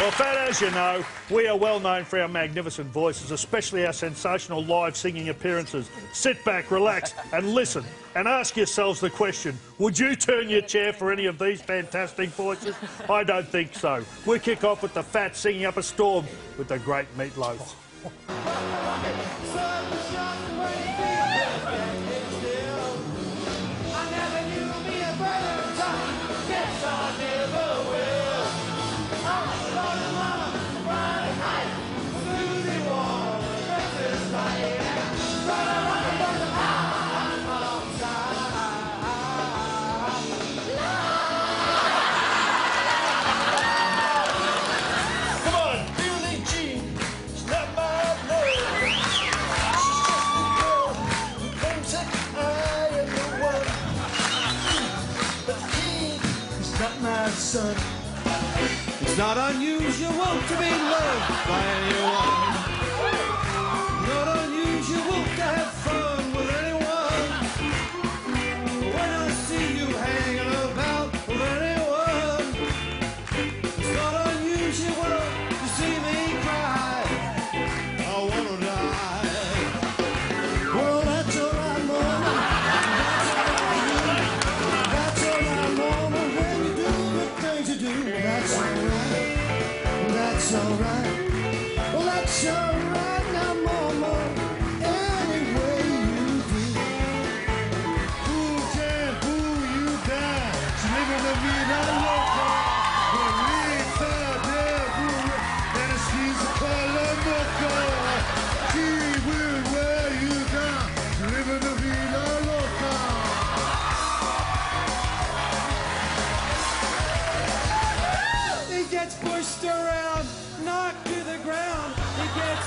Well, Fat, as you know, we are well known for our magnificent voices, especially our sensational live singing appearances. Sit back, relax, and listen, and ask yourselves the question would you turn your chair for any of these fantastic voices? I don't think so. We kick off with the Fat singing up a storm with the great Meat Loaf. son. It's not unusual to be loved by anyone. Vida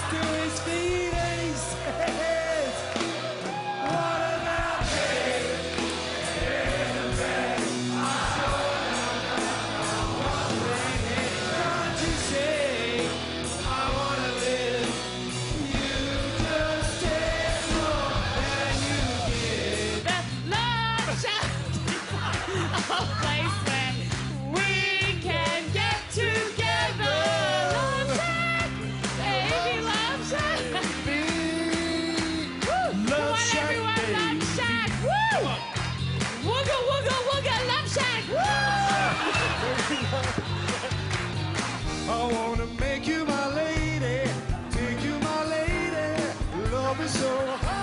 He gets to so hard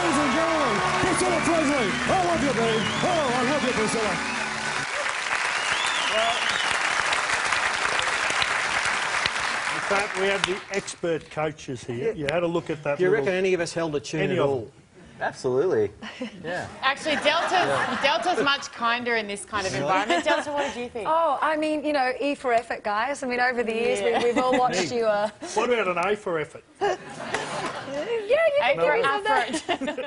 Ladies and gentlemen, Priscilla Presley. I love you, babe. Oh, I love you, Priscilla. In fact, we have the expert coaches here. You had a look at that. Do you little- reckon any of us held a tune Any at all? Absolutely. Yeah. Actually, Delta's, Delta's much kinder in this kind of environment. Delta, what did you think? Oh, I mean, you know, E for effort, guys. I mean, over the years, Yeah. we, we've all watched you. Uh, What about an A for effort? yeah, you Hey, can for give yourself that. effort.